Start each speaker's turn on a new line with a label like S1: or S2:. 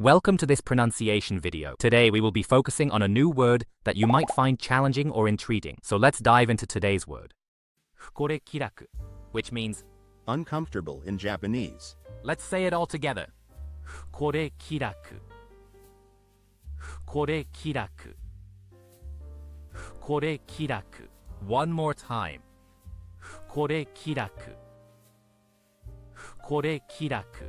S1: Welcome to this pronunciation video. Today we will be focusing on a new word that you might find challenging or intriguing. So let's dive into today's word. Fukorekiraku, which means
S2: uncomfortable in Japanese.
S1: Let's say it all together. Fukorekiraku. Fukorekiraku. Fukorekiraku. One more time. Fukorekiraku. Fukorekiraku.